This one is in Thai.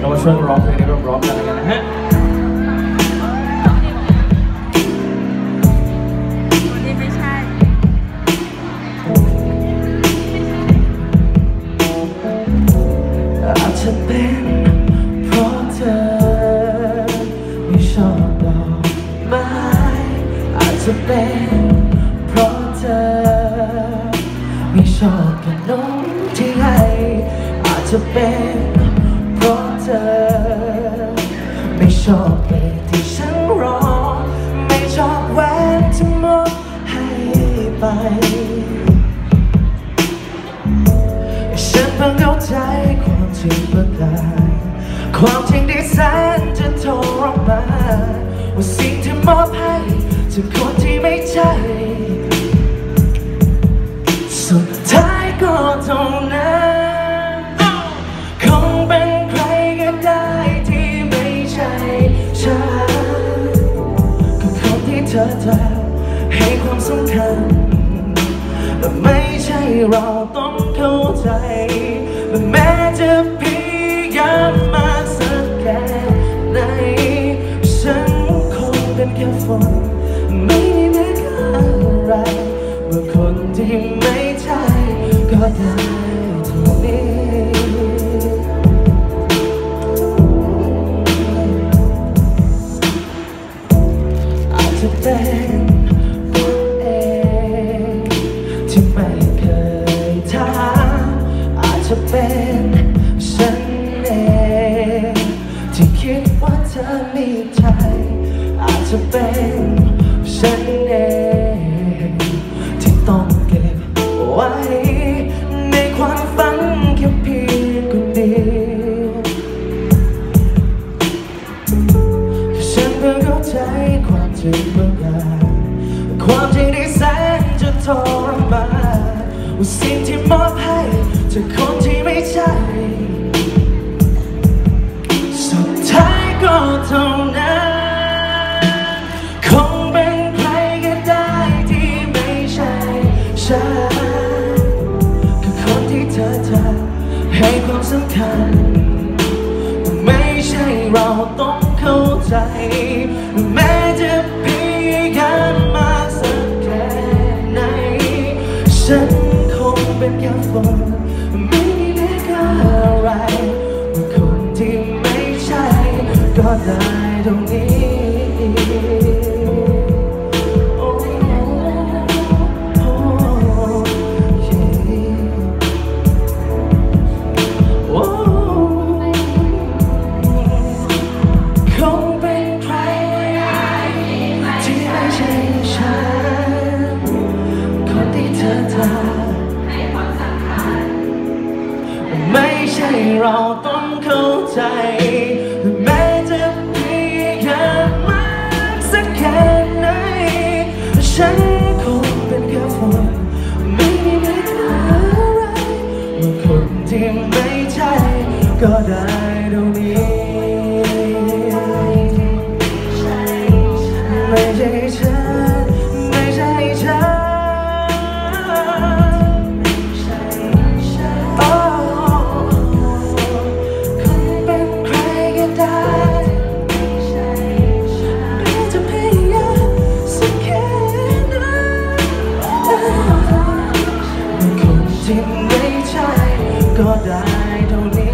เรามาช่วยกันร้องเพลงนี้ร้องๆกันแล้วกันนะฮะวันนี้ไม่ใช่อาจจะเป็นเพราะเธอไม่ชอบดอกไม้อาจจะเป็นเพราะเธอไม่ชอบขนมที่ให้อาจจะเป็น อบเพลงที่ฉันร้องไม่ชอบแหวนที่มอบให้ไป ฉันเพิ่งเข้าใจความจริงเมื่อไหร่ความจริงที่แสนจะทรมานว่าสิ่งที่มอบให้จากคนที่ไม่ใช่ คนที่เธอจให้ความสำคัญแต่ไม่ใช่เราต้องเข้าใจและแม้จะพยายามมาสักแค่ไหนฉันคงเป็นแค่ฝนไม่ได้เหมือนอะไรเมื่อคนที่ไม่ใช่ก็ได้เท่านี้ เป็นตัวเองที่ไม่เคยถามอาจจะเป็นฉันเองที่คิดว่าเธอมีใจอาจจะเป็นฉันเอง ความจริงบางอย่างความจริงที่แสนจะทรมานว่าสิ่งที่มอบให้จากคนที่ไม่ใช่สุดท้ายก็เท่านั้นคงเป็นใครก็ได้ที่ไม่ใช่ฉันคือคนที่เธอจะให้ความสำคัญ ไม่ใช่เราต้องเข้าใจแม้ เป็นแค่ฝนไม่ได้อะไรว่าคนที่ไม่ใช่ ก็ได้ตรงนี้ ใช่เราต้องเข้าใจแม้จะพยายามมากสักแค่ไหน ฉันคงเป็นแค่ฝนไม่มีเหมืออะไรว่าคนที่ไม่ใช่ก็ได้ตรงนี้ไม่ใช่ฉัน God, I don't need.